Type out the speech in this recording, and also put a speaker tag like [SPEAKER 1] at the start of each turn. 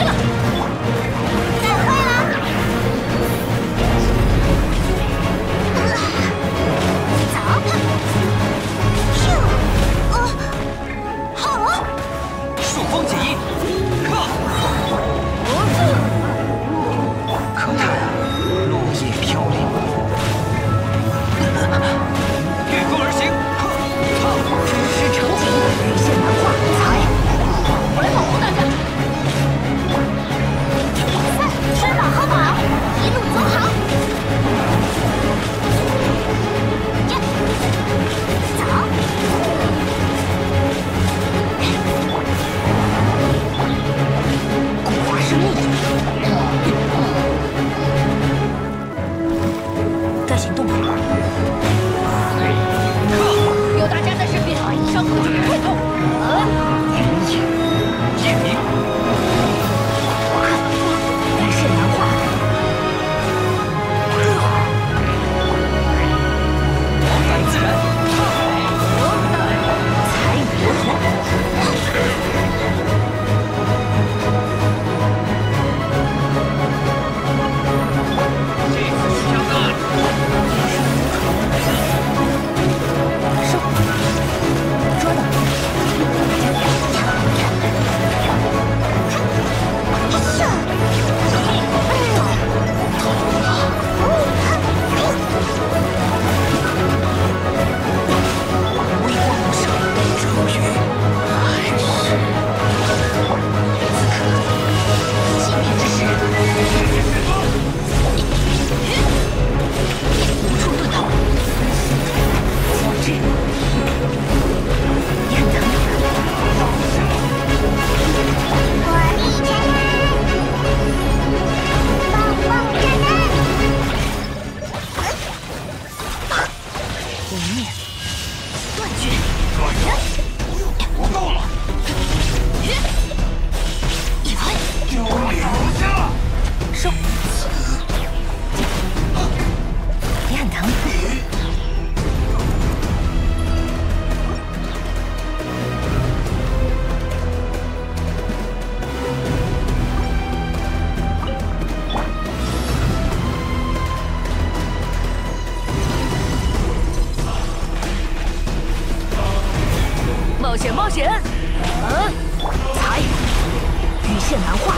[SPEAKER 1] 收起来吧，该做攻击了。人嗯才羽线难画。